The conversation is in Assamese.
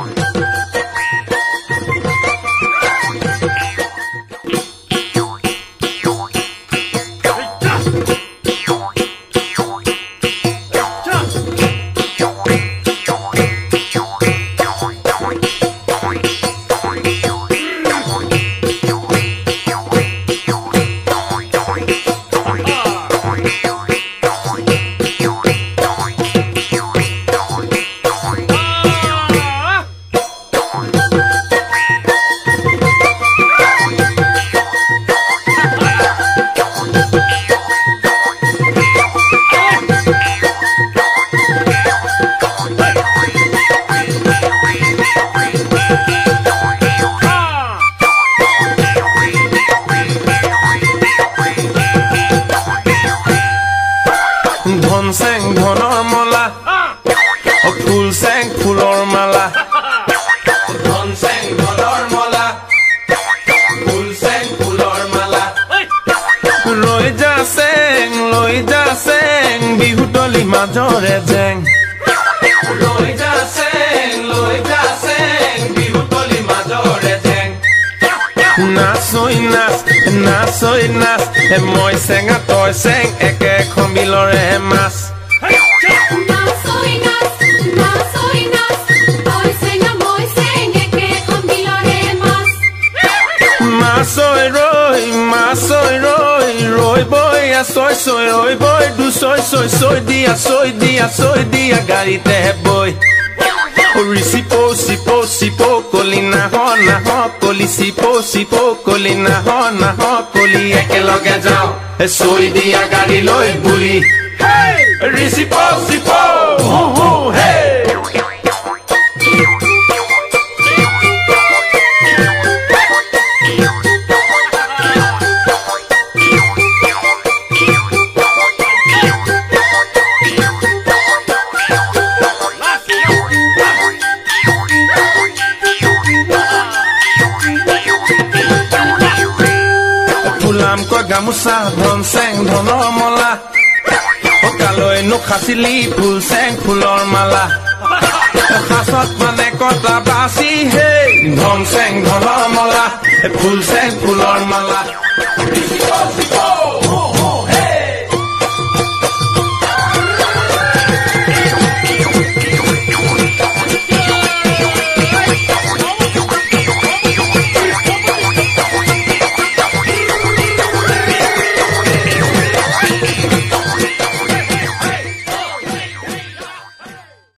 ধন চেং ধনৰ মলা। অ, ফুল চেং ফুলৰ মালা। ধন চেং ধনৰ মলা। ফুল চেং ফুলৰ মালা। ৰৈ যা চেং লৈ যা চেং বিহুতলি মাজৰে জেং। লৈ যা চেং লৈ যা চেং বিহুতলি মাজৰে জেং। নাচৈ নাচ নাচৈ মই চেঙা তই চেং একেখন বিলৰে মাছ চেং মাছ ৰৈ মাছৈ ৰৈ ৰৈ বৈ আছৈ ছৈ ৰৈ বৈ দুছৈ ছৈ ছৈ দিয়া ছৈ দিয়া ছৈ দিয়া গাড়ীতে বৈ চিপো চিপো কলি নাহ নাহ কলি চিপো চিপো কলি নাহ নাহ কলি একেলগে যাওঁ এ ছৈ দিয়া গাড়ী লৈ বুলি ৰিচিপো চিপো গামোচা ধন চেং ধনৰ মলা কালৈ নোখাচিলি ফুল চেং ফুলৰ মালা সাঁচত মানে কটা বাচি হে ধন চেং ধনৰ মলা ফুল চেং ফুলৰ মালা